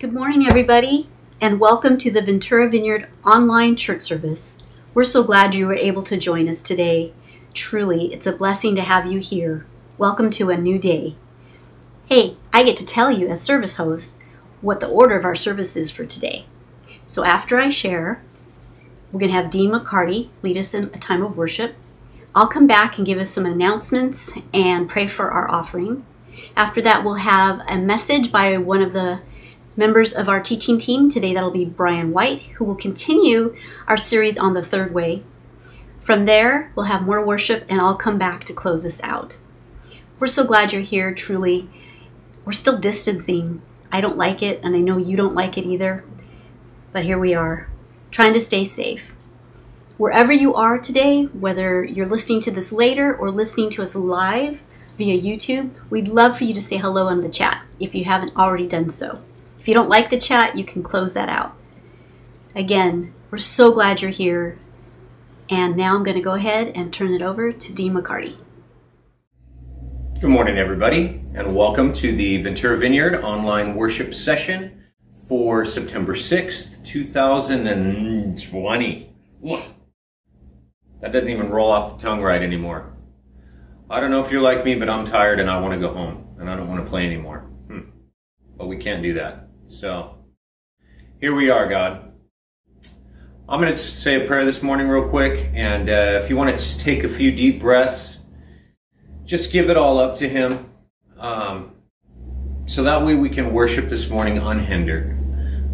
Good morning, everybody, and welcome to the Ventura Vineyard online church service. We're so glad you were able to join us today. Truly, it's a blessing to have you here. Welcome to a new day. Hey, I get to tell you as service host what the order of our service is for today. So after I share, we're going to have Dean McCarty lead us in a time of worship. I'll come back and give us some announcements and pray for our offering. After that, we'll have a message by one of the members of our teaching team. Today, that'll be Bryan White, who will continue our series on the third way. From there, we'll have more worship, and I'll come back to close us out. We're so glad you're here, truly. We're still distancing. I don't like it, and I know you don't like it either. But here we are, trying to stay safe. Wherever you are today, whether you're listening to this later or listening to us live via YouTube, we'd love for you to say hello in the chat if you haven't already done so. If you don't like the chat, you can close that out. Again, we're so glad you're here. And now I'm going to go ahead and turn it over to Dean McCarty. Good morning, everybody, and welcome to the Ventura Vineyard online worship session for September 6th, 2020. That doesn't even roll off the tongue right anymore. I don't know if you're like me, but I'm tired and I want to go home and I don't want to play anymore. Hmm. But we can't do that. So here we are, God. I'm going to say a prayer this morning, real quick. And uh, if you want to take a few deep breaths, just give it all up to Him. Um, so that way we can worship this morning unhindered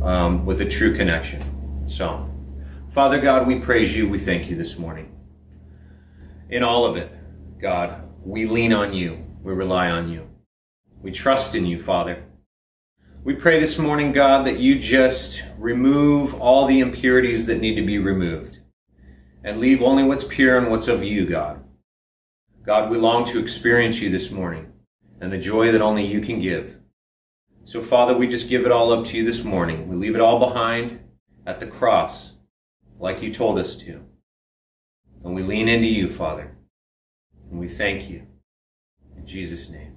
um, with a true connection. So, Father God, we praise you. We thank you this morning. In all of it, God, we lean on you. We rely on you. We trust in you, Father. We pray this morning, God, that you just remove all the impurities that need to be removed and leave only what's pure and what's of you, God. God, we long to experience you this morning and the joy that only you can give. So, Father, we just give it all up to you this morning. We leave it all behind at the cross, like you told us to. And we lean into you, Father. And we thank you. In Jesus' name.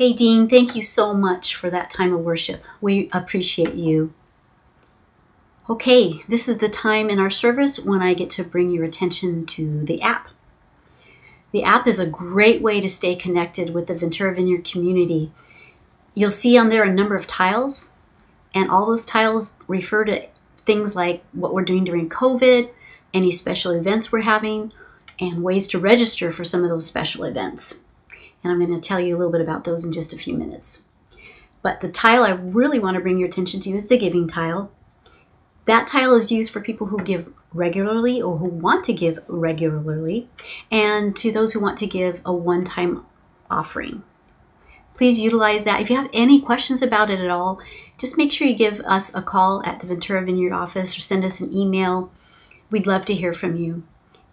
Hey, Dean, thank you so much for that time of worship. We appreciate you. Okay, this is the time in our service when I get to bring your attention to the app. The app is a great way to stay connected with the Ventura Vineyard community. You'll see on there a number of tiles, and all those tiles refer to things like what we're doing during COVID, any special events we're having, and ways to register for some of those special events. And I'm going to tell you a little bit about those in just a few minutes. But the tile I really want to bring your attention to is the giving tile. That tile is used for people who give regularly or who want to give regularly, and to those who want to give a one time offering. Please utilize that. If you have any questions about it at all, just make sure you give us a call at the Ventura Vineyard office or send us an email. We'd love to hear from you.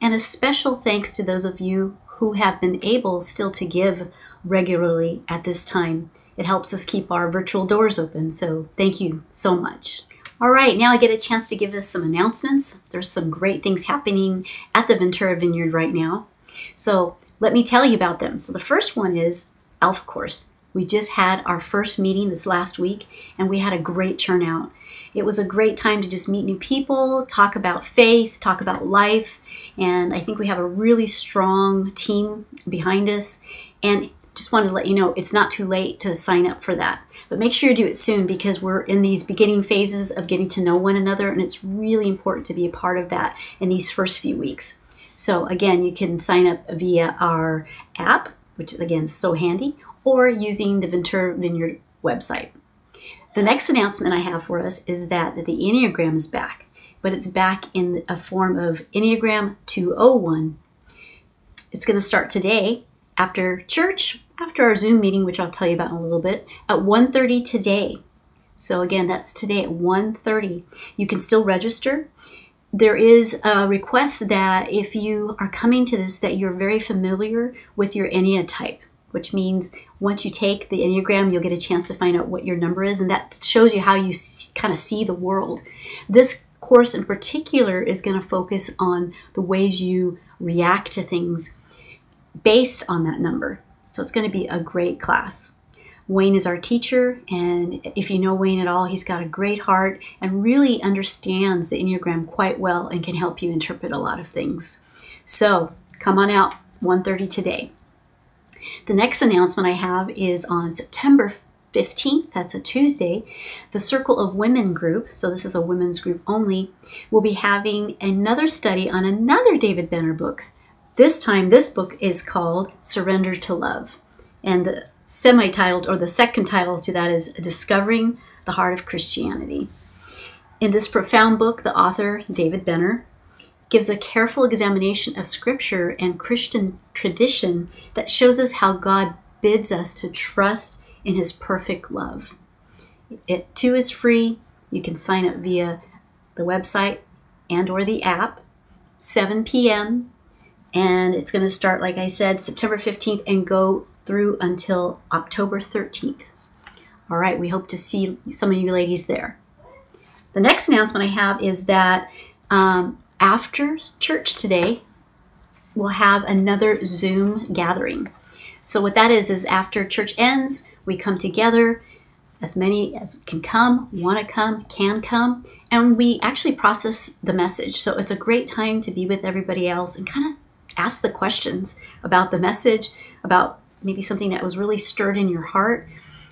And a special thanks to those of you who have been able still to give regularly at this time. It helps us keep our virtual doors open, so thank you so much. All right, now I get a chance to give us some announcements. There's some great things happening at the Ventura Vineyard right now. So let me tell you about them. So the first one is Alpha Course. We just had our first meeting this last week and we had a great turnout. It was a great time to just meet new people, talk about faith, talk about life, and I think we have a really strong team behind us. And just wanted to let you know it's not too late to sign up for that. But make sure you do it soon because we're in these beginning phases of getting to know one another, and it's really important to be a part of that in these first few weeks. So, again, you can sign up via our app, which again is so handy, or using the Ventura Vineyard website. The next announcement I have for us is that the Enneagram is back, but it's back in a form of Enneagram 201. It's going to start today after church, after our Zoom meeting, which I'll tell you about in a little bit, at 1:30 today. So again, that's today at 1:30. You can still register. There is a request that if you are coming to this that you're very familiar with your Ennea type, which means once you take the Enneagram, you'll get a chance to find out what your number is, and that shows you how you kind of see the world. This course in particular is going to focus on the ways you react to things based on that number. So it's going to be a great class. Wayne is our teacher, and if you know Wayne at all, he's got a great heart and really understands the Enneagram quite well and can help you interpret a lot of things. So come on out, 1.30 today. The next announcement I have is on September 15th, that's a Tuesday, the Circle of Women group, so this is a women's group only, will be having another study on another David Benner book. This time, this book is called Surrender to Love. And the semi titled, or the second title to that, is Discovering the Heart of Christianity. In this profound book, the author, David Benner, gives a careful examination of Scripture and Christian tradition that shows us how God bids us to trust in His perfect love. It too is free. You can sign up via the website and or the app. 7 p.m. and it's going to start, like I said, September 15th and go through until October 13th. All right, we hope to see some of you ladies there. The next announcement I have is that um, after church today, we'll have another Zoom gathering. So what that is is after church ends, we come together as many as can come, want to come, can come, and we actually process the message. So it's a great time to be with everybody else and kind of ask the questions about the message, about maybe something that was really stirred in your heart.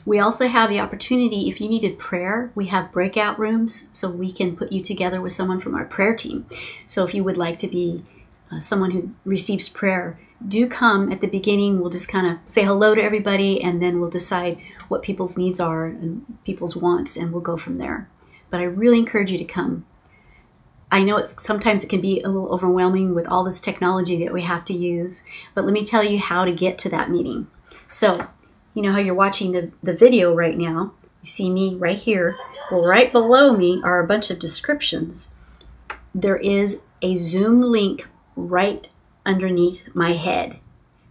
We also have the opportunity, if you needed prayer, we have breakout rooms so we can put you together with someone from our prayer team. So if you would like to be uh, someone who receives prayer, do come at the beginning. We'll just kind of say hello to everybody and then we'll decide what people's needs are and people's wants and we'll go from there. But I really encourage you to come. I know it's sometimes it can be a little overwhelming with all this technology that we have to use, but let me tell you how to get to that meeting. So, you know how you're watching the, the video right now. You see me right here. Well, right below me are a bunch of descriptions. There is a Zoom link right underneath my head.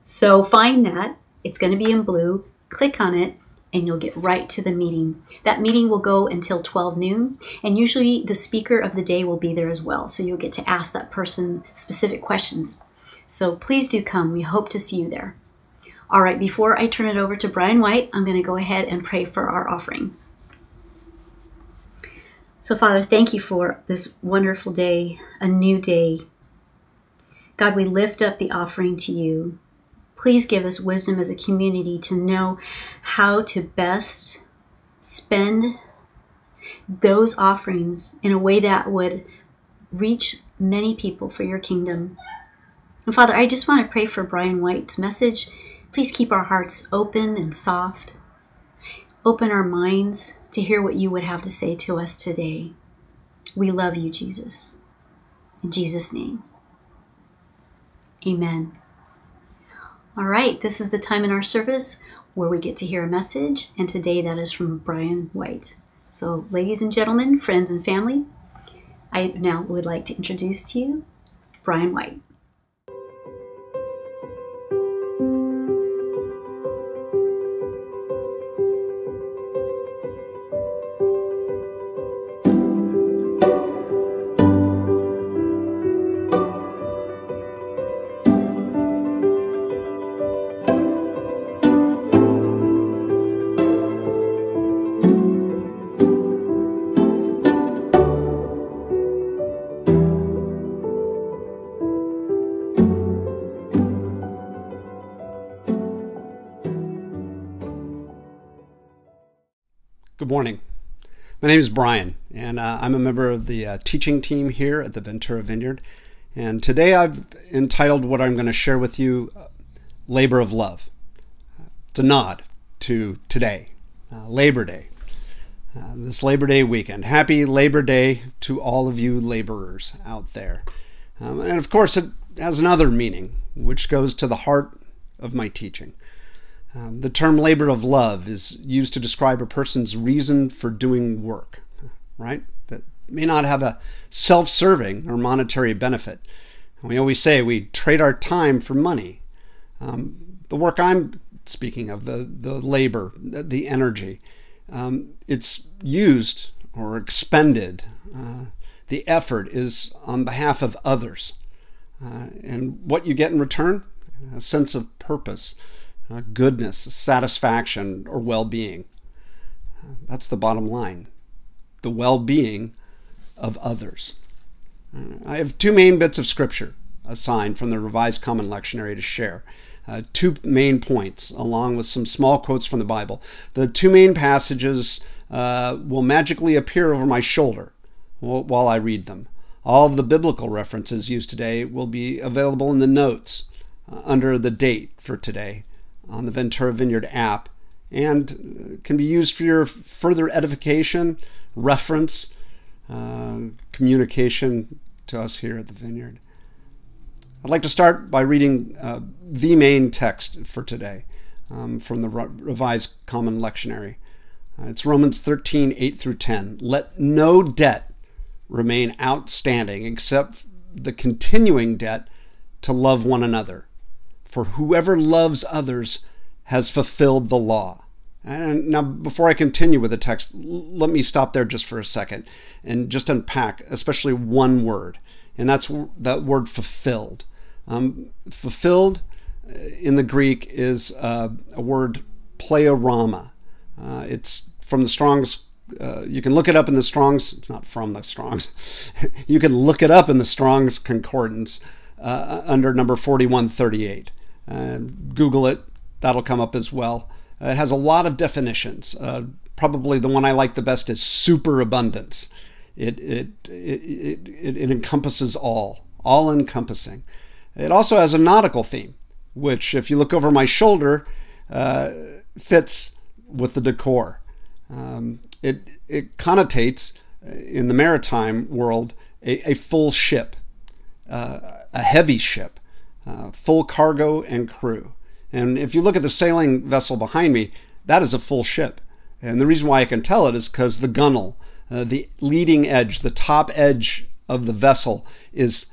So find that. It's going to be in blue. Click on it and you'll get right to the meeting. That meeting will go until 12 noon, and usually the speaker of the day will be there as well, so you'll get to ask that person specific questions. So please do come. We hope to see you there. All right, before I turn it over to Bryan White, I'm going to go ahead and pray for our offering. So, Father, thank you for this wonderful day, a new day. God, we lift up the offering to you. Please give us wisdom as a community to know how to best spend those offerings in a way that would reach many people for your kingdom. And Father, I just want to pray for Bryan White's message. Please keep our hearts open and soft. Open our minds to hear what you would have to say to us today. We love you, Jesus. In Jesus' name, amen. All right, this is the time in our service where we get to hear a message, and today that is from Bryan White. So, ladies and gentlemen, friends and family, I now would like to introduce to you Bryan White. Morning. My name is Bryan, and uh, I'm a member of the uh, teaching team here at the Ventura Vineyard. And today I've entitled what I'm going to share with you uh, Labor of Love. It's a nod to today, uh, Labor Day, uh, this Labor Day weekend. Happy Labor Day to all of you laborers out there. Um, and of course, it has another meaning, which goes to the heart of my teaching. Um, the term labor of love is used to describe a person's reason for doing work, right? That may not have a self serving or monetary benefit. We always say we trade our time for money. Um, the work I'm speaking of, the, the labor, the, the energy, um, it's used or expended. Uh, the effort is on behalf of others. Uh, and what you get in return? A sense of purpose uh, goodness, satisfaction, or well being. That's the bottom line the well being of others. Uh, I have two main bits of scripture assigned from the Revised Common Lectionary to share. Uh, two main points, along with some small quotes from the Bible. The two main passages uh, will magically appear over my shoulder while I read them. All of the biblical references used today will be available in the notes uh, under the date for today on the Ventura Vineyard app and can be used for your further edification, reference, uh, communication to us here at the Vineyard. I'd like to start by reading uh, the main text for today um, from the Revised Common Lectionary. Uh, it's Romans 13, 8 through 10. Let no debt remain outstanding except the continuing debt to love one another for whoever loves others has fulfilled the law. And now, before I continue with the text, let me stop there just for a second and just unpack, especially one word, and that's that word fulfilled. Um, fulfilled uh, in the Greek is uh, a word pleroma. Uh, it's from the Strong's. Uh, you can look it up in the Strong's. It's not from the Strong's. you can look it up in the Strong's Concordance uh, under number 4138. Uh, Google it. That'll come up as well. Uh, it has a lot of definitions. Uh, probably the one I like the best is superabundance. It, it, it, it, it encompasses all, all encompassing. It also has a nautical theme, which, if you look over my shoulder, uh, fits with the decor. Um, it, it connotates in the maritime world a, a full ship, uh, a heavy ship, uh, full cargo and crew. And if you look at the sailing vessel behind me, that is a full ship. And the reason why I can tell it is because the gunwale, uh, the leading edge, the top edge of the vessel is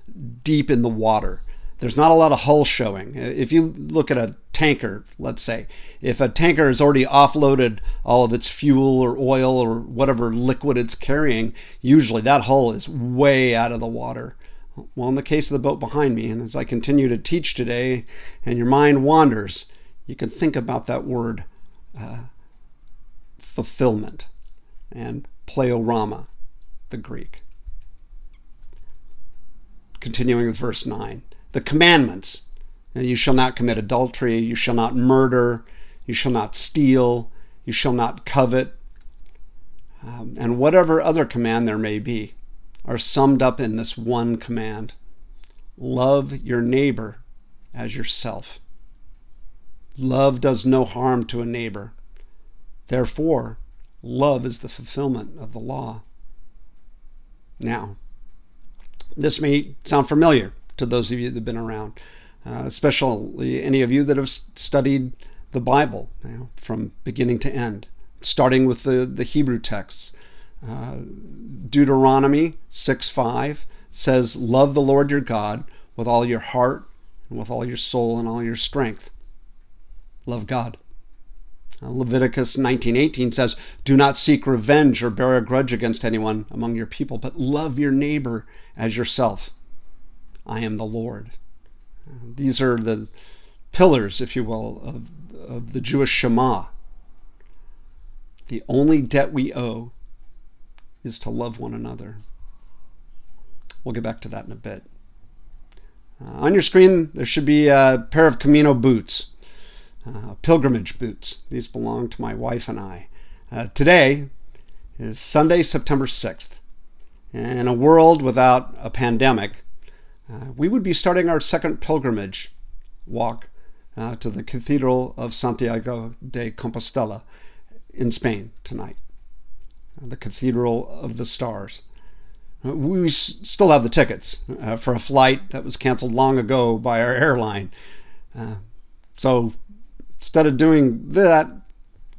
deep in the water. There's not a lot of hull showing. If you look at a tanker, let's say, if a tanker has already offloaded all of its fuel or oil or whatever liquid it's carrying, usually that hull is way out of the water. Well, in the case of the boat behind me, and as I continue to teach today, and your mind wanders, you can think about that word uh, fulfillment and pleroma, the Greek. Continuing with verse 9 the commandments. You shall not commit adultery, you shall not murder, you shall not steal, you shall not covet, um, and whatever other command there may be are summed up in this one command love your neighbor as yourself. Love does no harm to a neighbor. Therefore, love is the fulfillment of the law. Now, this may sound familiar to those of you that have been around, uh, especially any of you that have studied the Bible you know, from beginning to end, starting with the, the Hebrew texts. Uh, Deuteronomy 6 5 says, Love the Lord your God with all your heart and with all your soul and all your strength. Love God. Uh, Leviticus 19:18 says, "Do not seek revenge or bear a grudge against anyone among your people, but love your neighbor as yourself." I am the Lord. These are the pillars, if you will, of, of the Jewish Shema. The only debt we owe is to love one another. We'll get back to that in a bit. Uh, on your screen, there should be a pair of Camino boots, uh, pilgrimage boots. These belong to my wife and I. Uh, today is Sunday, September 6th. In a world without a pandemic, uh, we would be starting our second pilgrimage walk uh, to the Cathedral of Santiago de Compostela in Spain tonight, the Cathedral of the Stars. Uh, we still have the tickets uh, for a flight that was canceled long ago by our airline. so instead of doing that,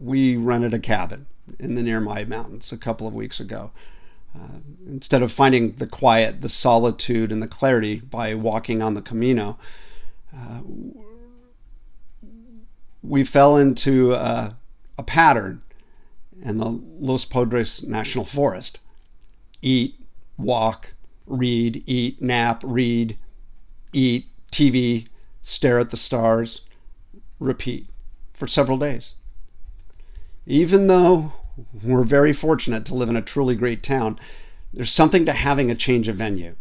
we rented a cabin in the Nearby Mountains a couple of weeks ago. Uh, instead of finding the quiet, the solitude, and the clarity by walking on the Camino, uh, we fell into uh, a pattern in the Los Padres National Forest eat, walk, read, eat, nap, read, eat, TV, stare at the stars, repeat for several days. Even though we're very fortunate to live in a truly great town. There's something to having a change of venue.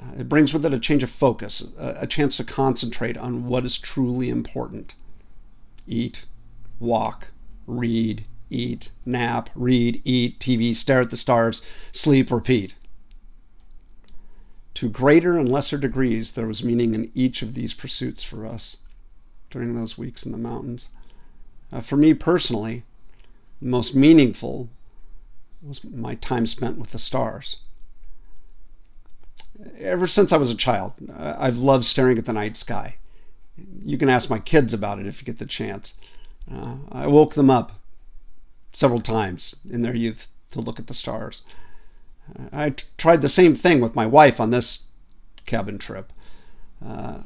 Uh, it brings with it a change of focus, a chance to concentrate on what is truly important. Eat, walk, read, eat, nap, read, eat, TV, stare at the stars, sleep, repeat. To greater and lesser degrees, there was meaning in each of these pursuits for us during those weeks in the mountains. Uh, for me personally, the most meaningful was my time spent with the stars. Ever since I was a child, I've loved staring at the night sky. You can ask my kids about it if you get the chance. Uh, I woke them up several times in their youth to look at the stars. I tried the same thing with my wife on this cabin trip. Uh,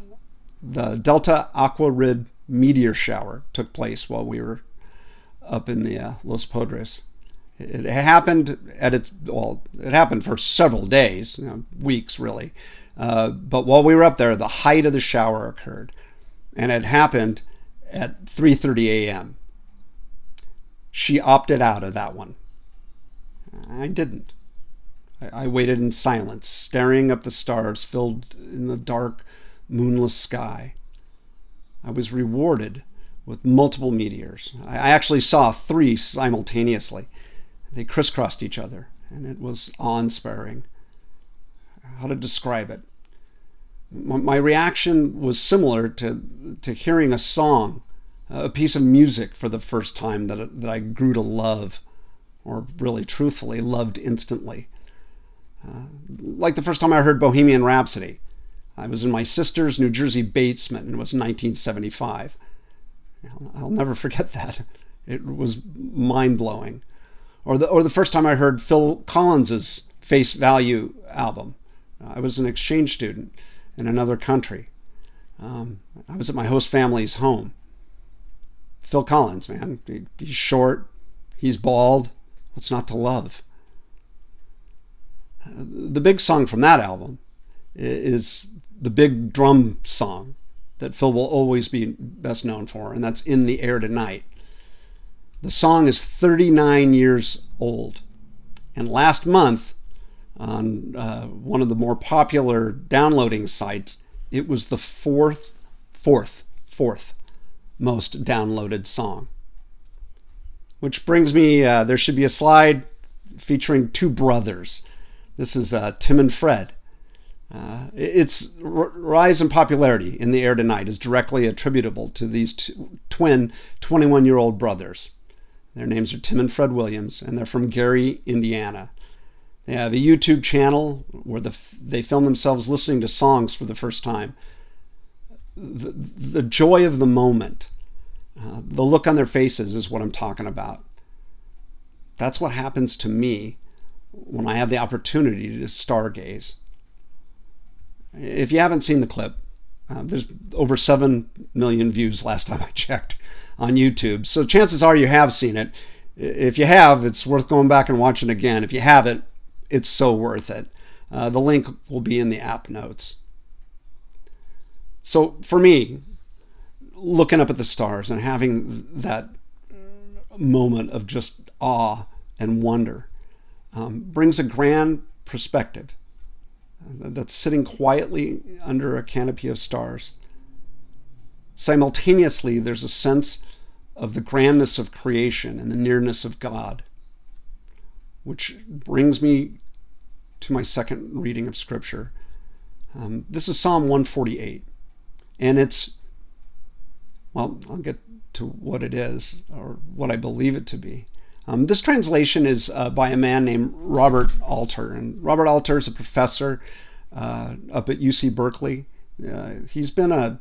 the Delta Aquarid meteor shower took place while we were up in the uh, Los Padres. It, happened at its well, it happened for several days, you know, weeks really. Uh, but while we were up there, the height of the shower occurred, and it happened at 3:30 a.m. she opted out of that one. I didn't. I, I waited in silence, staring up the stars filled in the dark, moonless sky. I was rewarded with multiple meteors. I actually saw three simultaneously. They crisscrossed each other, and it was awe inspiring. How to describe it? My reaction was similar to, to hearing a song, a piece of music for the first time that, that I grew to love, or really truthfully loved instantly. Uh, like the first time I heard Bohemian Rhapsody. I was in my sister's New Jersey basement, and it was 1975. I'll never forget that. It was mind blowing. Or the, or the first time I heard Phil Collins's Face Value album. I was an exchange student in another country. Um, I was at my host family's home. Phil Collins, man, he's short, he's bald. What's not to love? The big song from that album is the big drum song that Phil will always be best known for, and that's In the Air Tonight. The song is 39 years old. And last month, on uh, one of the more popular downloading sites, it was the fourth, fourth, fourth most downloaded song. Which brings me, uh, there should be a slide featuring two brothers. This is uh, Tim and Fred. Uh, its rise in popularity in the air tonight is directly attributable to these twin 21 year old brothers. Their names are Tim and Fred Williams, and they're from Gary, Indiana. They have a YouTube channel where the, they film themselves listening to songs for the first time. The, the joy of the moment, uh, the look on their faces is what I'm talking about. That's what happens to me when I have the opportunity to stargaze. If you haven't seen the clip, uh, there's over 7 million views last time I checked on YouTube. So chances are you have seen it. If you have, it's worth going back and watching again. If you haven't, it's so worth it. Uh, the link will be in the app notes. So for me, looking up at the stars and having that moment of just awe and wonder um, brings a grand perspective that's sitting quietly under a canopy of stars. Simultaneously, there's a sense of the grandness of creation and the nearness of God, which brings me to my second reading of Scripture. Um, this is Psalm 148, and it's, well, I'll get to what it is or what I believe it to be. Um, this translation is uh, by a man named Robert Alter, and Robert Alter is a professor uh, up at UC Berkeley. Uh, he's been a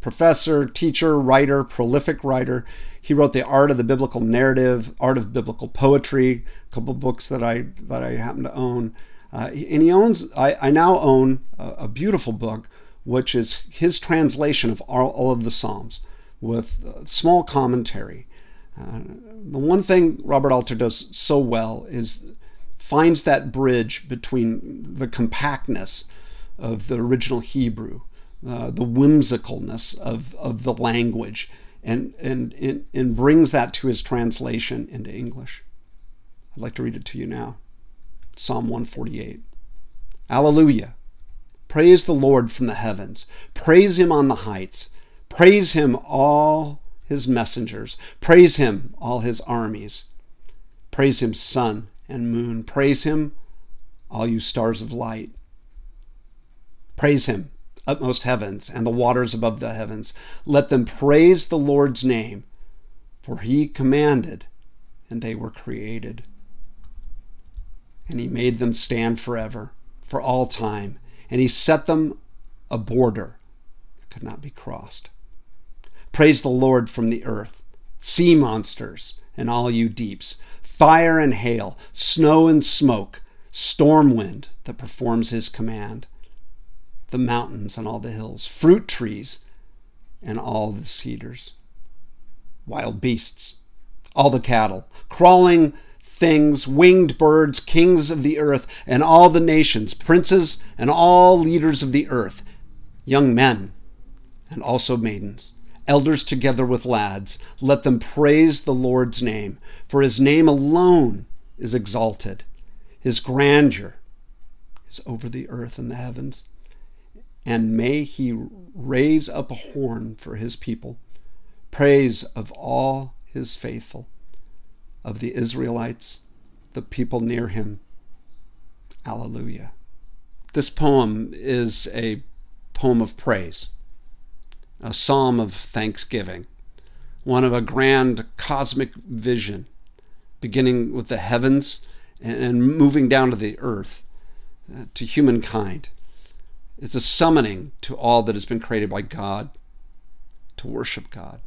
professor, teacher, writer, prolific writer. He wrote The Art of the Biblical Narrative, Art of Biblical Poetry, a couple books that I that I happen to own. Uh, and he owns. I, I now own a, a, beautiful book, which is his translation of all, all of the Psalms with small commentary. Uh, the one thing Robert Alter does so well is finds that bridge between the compactness of the original Hebrew, uh, the whimsicalness of, of the language, and, and, and, and brings that to his translation into English. I'd like to read it to you now Psalm 148. Alleluia. Praise the Lord from the heavens. Praise him on the heights. Praise him, all his messengers. Praise him, all his armies. Praise him, sun and moon. Praise him, all you stars of light. Praise him, utmost heavens and the waters above the heavens. Let them praise the Lord's name, for he commanded, and they were created. And he made them stand forever, for all time, and he set them a border that could not be crossed. Praise the Lord from the earth, sea monsters, and all you deeps, fire and hail, snow and smoke, storm wind that performs his command, the mountains and all the hills, fruit trees and all the cedars, wild beasts, all the cattle, crawling things, winged birds, kings of the earth, and all the nations, princes and all leaders of the earth, young men and also maidens Elders together with lads, let them praise the Lord's name, for his name alone is exalted. His grandeur is over the earth and the heavens. And may he raise up a horn for his people, praise of all his faithful, of the Israelites, the people near him. Alleluia. This poem is a poem of praise, a psalm of thanksgiving, one of a grand cosmic vision, beginning with the heavens and moving down to the earth, uh, to humankind. It's a summoning to all that has been created by God to worship God.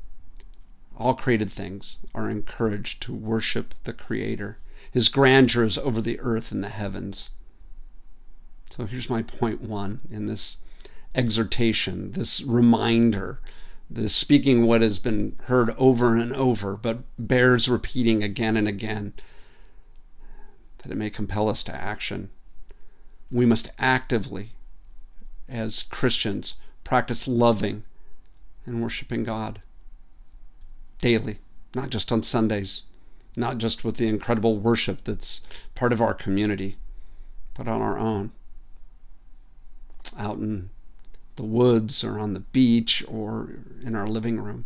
All created things are encouraged to worship the Creator. His grandeur is over the earth and the heavens. So here's my point one in this exhortation, this reminder, this speaking what has been heard over and over, but bears repeating again and again, that it may compel us to action. We must actively, as Christians, practice loving and worshiping God daily, not just on Sundays, not just with the incredible worship that's part of our community, but on our own out in the woods or on the beach or in our living room.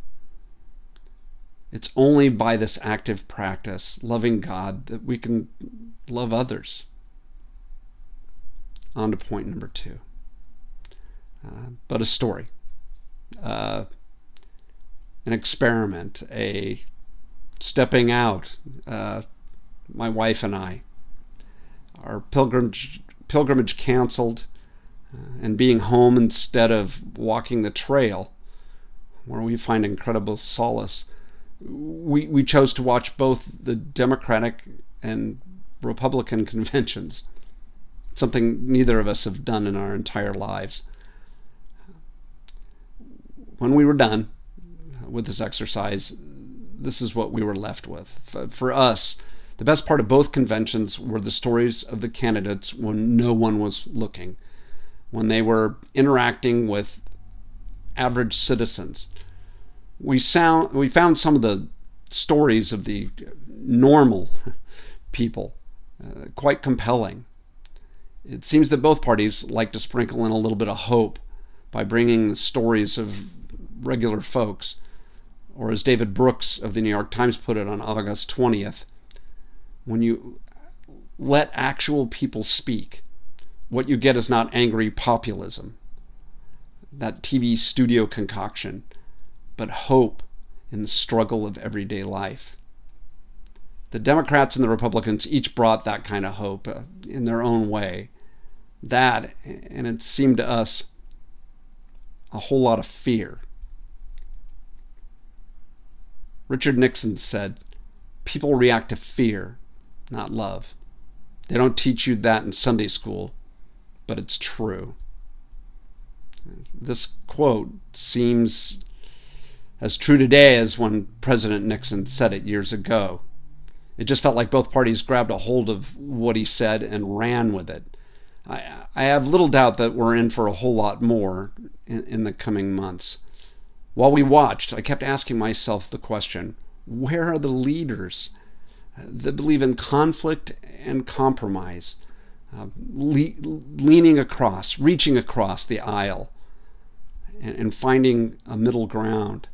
It's only by this active practice, loving God, that we can love others. On to point number two. Uh, but a story, uh, an experiment, a stepping out. Uh, my wife and I, our pilgrimage, pilgrimage canceled and being home instead of walking the trail, where we find incredible solace. We, we chose to watch both the Democratic and Republican conventions, something neither of us have done in our entire lives. When we were done with this exercise, this is what we were left with. For us, the best part of both conventions were the stories of the candidates when no one was looking when they were interacting with average citizens. We, sound, we found some of the stories of the normal people uh, quite compelling. It seems that both parties like to sprinkle in a little bit of hope by bringing the stories of regular folks. Or as David Brooks of the New York Times put it on August 20th, when you let actual people speak, what you get is not angry populism, that TV studio concoction, but hope in the struggle of everyday life. The Democrats and the Republicans each brought that kind of hope uh, in their own way. That, and it seemed to us, a whole lot of fear. Richard Nixon said, People react to fear, not love. They don't teach you that in Sunday school but it's true. This quote seems as true today as when President Nixon said it years ago. It just felt like both parties grabbed a hold of what he said and ran with it. I, I have little doubt that we're in for a whole lot more in, in the coming months. While we watched, I kept asking myself the question where are the leaders that believe in conflict and compromise? uh, le- leaning across, reaching across the aisle, and, and, finding a middle ground.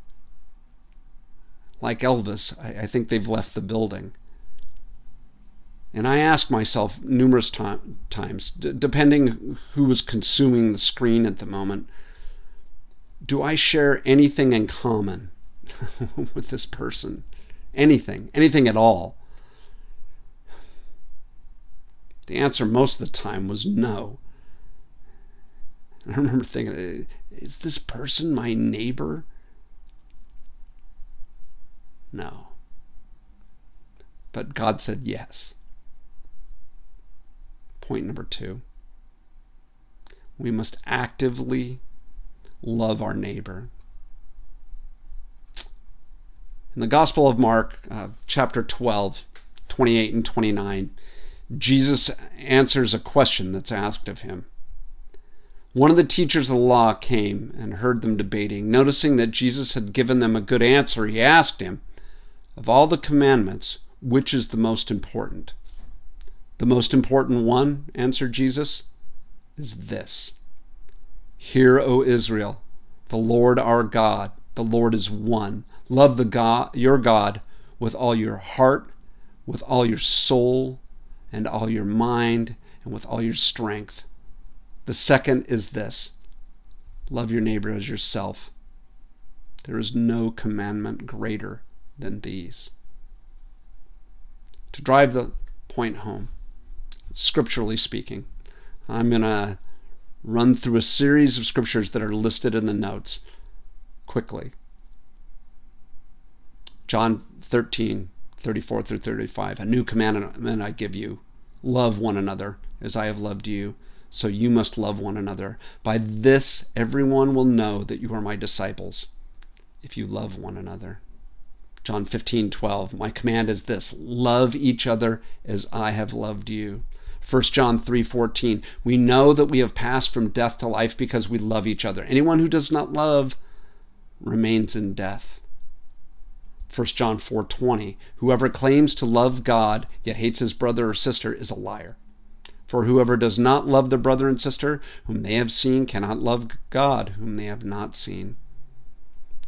Like Elvis, I, I think they've left the building. And I ask myself numerous times, d- depending was consuming the screen at the moment, do I share anything in common with this person? Anything, anything at all? The answer most of the time was no. I remember thinking, uh, is this person my neighbor? No. But God said yes. Point number two we must actively love our neighbor. In the Gospel of Mark, uh, chapter 12, 28 and 29, Jesus answers a question that's asked of him One of the teachers of the law came and heard them debating. Noticing that Jesus had given them a good answer, he asked him, Of all the commandments, which is the most important? The most important one, answered Jesus, is this Hear, O Israel, the Lord our God, the Lord is one. Love the God, your God with all your heart, with all your soul, and all your mind, and with all your strength. The second is this love your neighbor as yourself. There is no commandment greater than these. To drive the point home, scripturally speaking, I'm going to run through a series of scriptures that are listed in the notes quickly. John 13, 34 through 35. A new commandment I give you love one another as I have loved you so you must love one another. By this, everyone will know that you are my disciples, if you love one another. John 15, 12. My command is this love each other as I have loved you. 1 John 3:14. We know that we have passed from death to life because we love each other. Anyone who does not love remains in death. 1 John 4:20 Whoever claims to love God yet hates his brother or sister is a liar. For whoever does not love their brother and sister whom they have seen cannot love God whom they have not seen.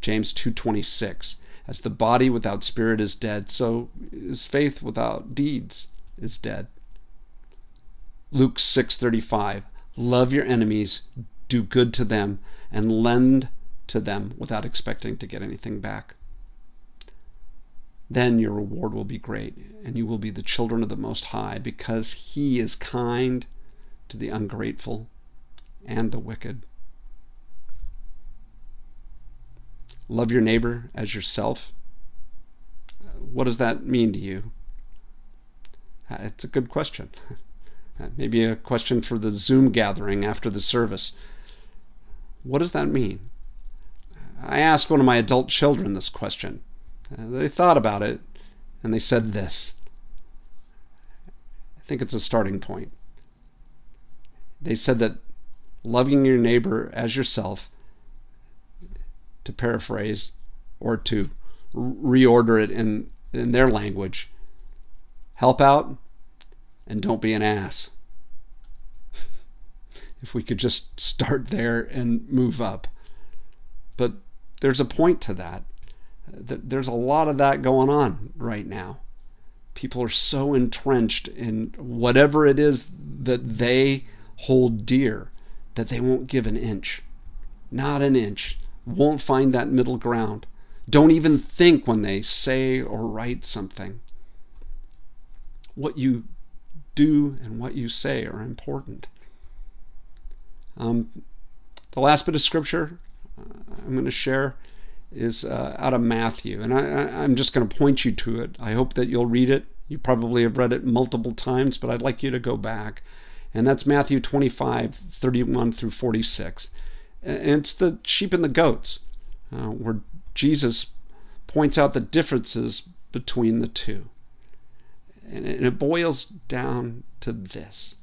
James 2:26 As the body without spirit is dead, so is faith without deeds is dead. Luke 6:35 Love your enemies, do good to them, and lend to them without expecting to get anything back. Then your reward will be great, and you will be the children of the Most High, because He is kind to the ungrateful and the wicked. Love your neighbor as yourself. What does that mean to you? Uh, it's a good question. Uh, maybe a question for the Zoom gathering after the service. What does that mean? I asked one of my adult children this question. Uh, they thought about it and they said this. I think it's a starting point. They said that loving your neighbor as yourself, to paraphrase or to reorder it in, in their language, help out and don't be an ass. if we could just start there and move up. But there's a point to that there's a lot of that going on right now. People are so entrenched in whatever it is that they hold dear that they won't give an inch. Not an inch. Won't find that middle ground. Don't even think when they say or write something. What you do and what you say are important. Um, the last bit of scripture uh, I'm going to share is uh, out of Matthew. And I, am just going to point you to it. I hope that you'll read it. You probably have read it multiple times, but I'd like you to go back. And that's Matthew 25, 31 through 46. And it's the sheep and the goats, uh, where Jesus points out the differences between the two. And it, boils down to this.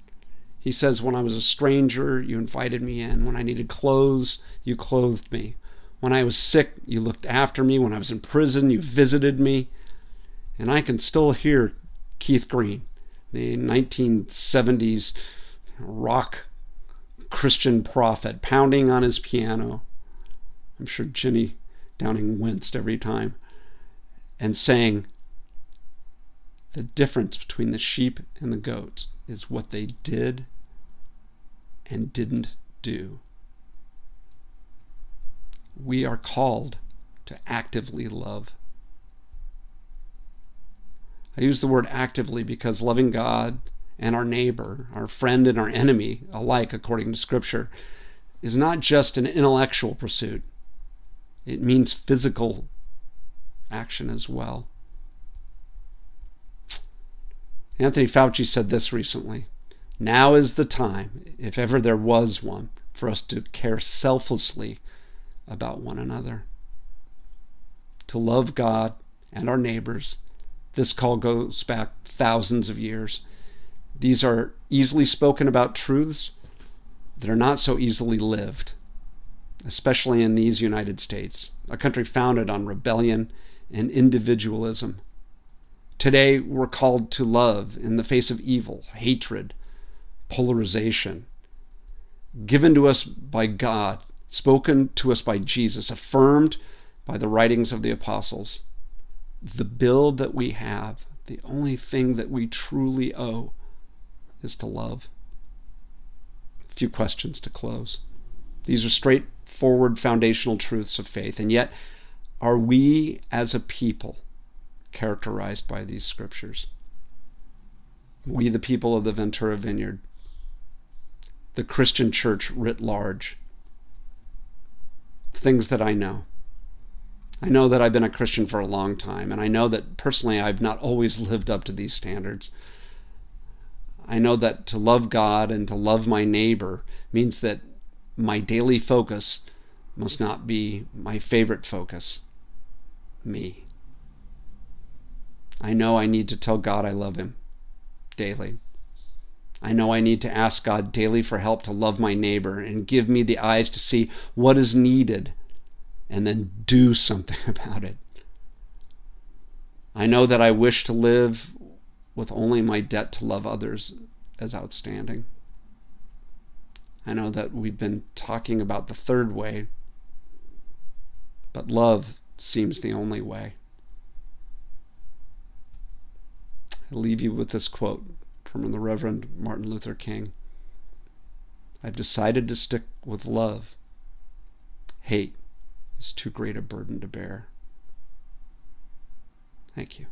He says, When I was a stranger, you invited me in. When I needed clothes, you clothed me. When I was sick, you looked after me. When I was in prison, you visited me. And I can still hear Keith Green, the 1970s rock Christian prophet, pounding on his piano. I'm sure Jenny Downing winced every time, and saying, The difference between the sheep and the goats is what they did and didn't do we are called to actively love. I use the word actively because loving God and our neighbor, our friend and our enemy alike, according to Scripture, is not just an intellectual pursuit, it means physical action as well. Anthony Fauci said this recently Now is the time, if ever there was one, for us to care selflessly about one another. To love God and our neighbors. This call goes back thousands of years. These are easily spoken about truths, that are not so easily lived, especially in these United States, a country founded on rebellion and individualism. Today, we're called to love in the face of evil, hatred, polarization, given to us by God, spoken to us by Jesus, affirmed by the writings of the apostles. The bill that we have, the only thing that we truly owe, is to love. A few questions to close. These are straightforward foundational truths of faith, and yet, are we as a people characterized by these scriptures? We, the people of the Ventura Vineyard, the Christian church writ large, things that I know. I know that I've been a Christian for a long time, and I know that personally I've not always lived up to these standards. I know that to love God and to love my neighbor means that my daily focus must not be my favorite focus, me. I know I need to tell God I love Him daily. I know I need to ask God daily for help to love my neighbor and give me the eyes to see what is needed and then do something about it. I know that I wish to live with only my debt to love others as outstanding. I know that we've been talking about the third way, but love seems the only way. I leave you with this quote from the Reverend Martin Luther King. I've decided to stick with love. Hate is too great a burden to bear. Thank you.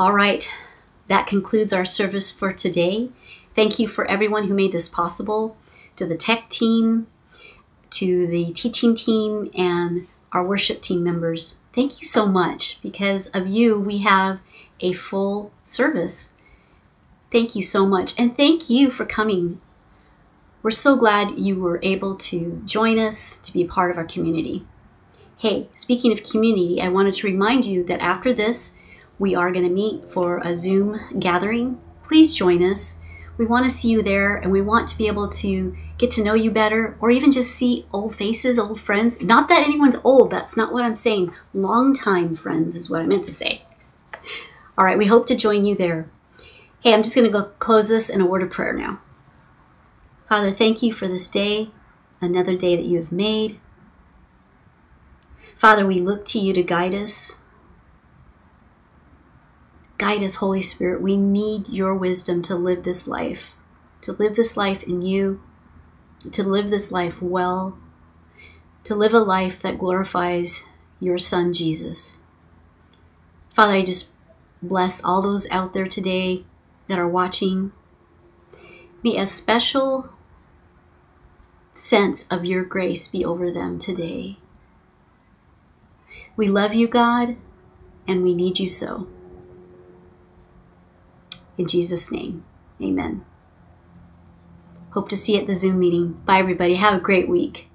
All right, that concludes our service for today. Thank you for everyone who made this possible, to the tech team, to the teaching team, and our worship team members. Thank you so much. Because of you, we have a full service. Thank you so much. And thank you for coming. We're so glad you were able to join us to be part of our community. Hey, speaking of community, I wanted to remind you that after this, we are going to meet for a Zoom gathering. Please join us. We want to see you there and we want to be able to get to know you better or even just see old faces, old friends. Not that anyone's old, that's not what I'm saying. Longtime friends is what I meant to say. All right, we hope to join you there. Hey, I'm just going to go close this in a word of prayer now. Father, thank you for this day, another day that you have made. Father, we look to you to guide us. Guide us, Holy Spirit. We need your wisdom to live this life, to live this life in you, to live this life well, to live a life that glorifies your Son, Jesus. Father, I just bless all those out there today that are watching. May a special sense of your grace be over them today. We love you, God, and we need you so. In Jesus' name, amen. Hope to see you at the Zoom meeting. Bye, everybody. Have a great week.